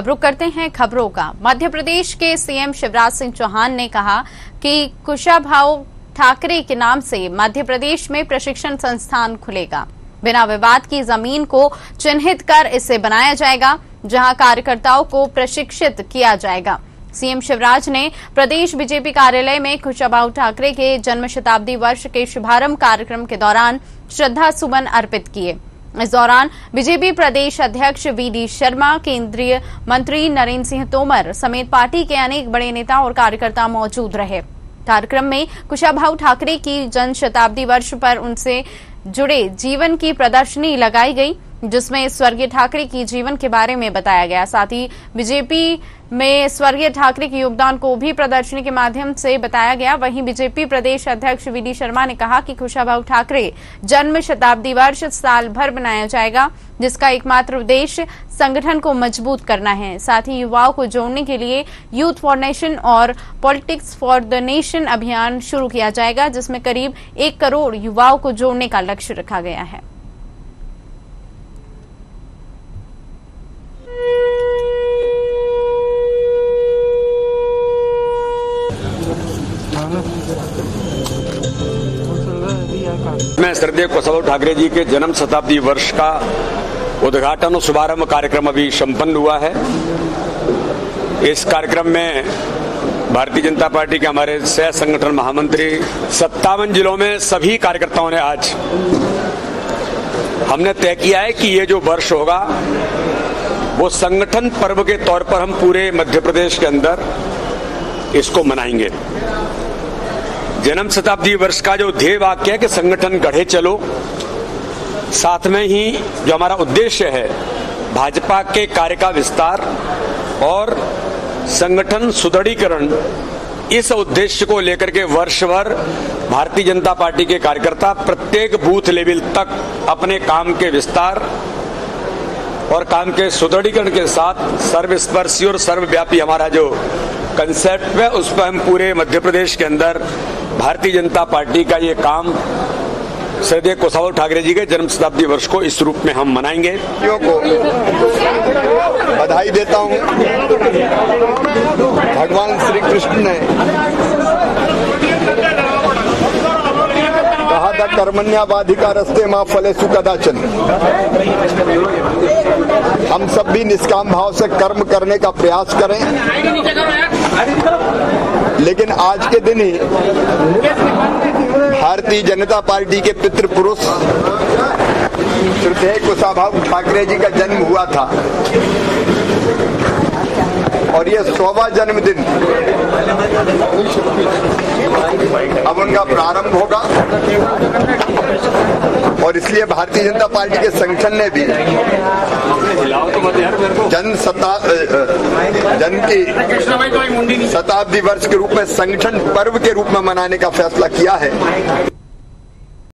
अब रुक करते हैं खबरों का। मध्य प्रदेश के सीएम शिवराज सिंह चौहान ने कहा कि कुशाभाव ठाकरे के नाम से मध्य प्रदेश में प्रशिक्षण संस्थान खुलेगा। बिना विवाद की ज़मीन को चिन्हित कर इसे बनाया जाएगा, जहाँ कार्यकर्ताओं को प्रशिक्षित किया जाएगा। सीएम शिवराज ने प्रदेश बीजेपी कार्यालय में खुशाबाऊ ठाकरे के जन्म शताब्दी वर्ष के शुभारंभ कार्यक्रम के दौरान श्रद्धा सुमन अर्पित किए। इस दौरान बीजेपी प्रदेश अध्यक्ष वीडी शर्मा, केंद्रीय मंत्री नरेंद्र सिंह तोमर समेत पार्टी के अनेक बड़े नेता और कार्यकर्ता मौजूद रहे। कार्यक्रम में कुशाभाऊ ठाकरे की जन शताब्दी वर्ष पर उनसे जुड़े जीवन की प्रदर्शनी लगाई गई, जिसमें स्वर्गीय ठाकरे की जीवन के बारे में बताया गया। साथ ही बीजेपी में स्वर्गीय ठाकरे के योगदान को भी प्रदर्शनी के माध्यम से बताया गया। वहीं बीजेपी प्रदेश अध्यक्ष वी शर्मा ने कहा कि खुशाभाऊ ठाकरे जन्म शताब्दी वर्ष साल भर बनाया जाएगा, जिसका एकमात्र उद्देश्य संगठन को मज़बूत करना है। साथ ही युवाओं को जोड़ने के लिए यूथ फॉर नेशन और पॉलिटिक्स फॉर द नेशन अभियान शुरू किया जाएगा, जिसमें करीब एक करोड़ युवाओं को जोड़ने का लक्ष्य रखा गया है। मैं श्रद्धेय कुशल ठाकरे जी के जन्म शताब्दी वर्ष का उद्घाटन और शुभारंभ कार्यक्रम अभी संपन्न हुआ है। इस कार्यक्रम में भारतीय जनता पार्टी के हमारे सह संगठन महामंत्री, सत्तावन जिलों में सभी कार्यकर्ताओं ने आज हमने तय किया है कि ये जो वर्ष होगा, वो संगठन पर्व के तौर पर हम पूरे मध्य प्रदेश के अंदर इसको मनाएँगे। जन्म शताब्दी वर्ष का जो ध्येय वाक्य है कि संगठन गढ़े चलो, साथ में ही जो हमारा उद्देश्य है, भाजपा के कार्य का विस्तार और संगठन सुदृढ़ीकरण, इस उद्देश्य को लेकर के वर्ष भर भारतीय जनता पार्टी के कार्यकर्ता प्रत्येक बूथ लेवल तक अपने काम के विस्तार और काम के सुदृढ़ीकरण के साथ सर्वस्पर्शी और सर्वव्यापी हमारा जो कंसेप्ट में उस पर हम पूरे मध्य प्रदेश के अंदर भारतीय जनता पार्टी का ये काम सरदेव कुशावल ठाकरे जी के जन्म शताब्दी वर्ष को इस रूप में हम मनाएँगे। को बधाई देता हूँ। भगवान श्री कृष्ण ने कहा था रस्ते माँ फले सुकदाचन। हम सब भी निष्काम भाव से कर्म करने का प्रयास करें। लेकिन आज के दिन ही भारतीय जनता पार्टी के पितृ पुरुष श्रद्धेय कुशाभाऊ ठाकरे जी का जन्म हुआ था। और यह सौवा जन्मदिन अब उनका प्रारंभ होगा। और इसलिए भारतीय जनता पार्टी के संगठन ने भी जन सता जन की शताब्दी वर्ष के रूप में संगठन पर्व के रूप में मनाने का फैसला किया है।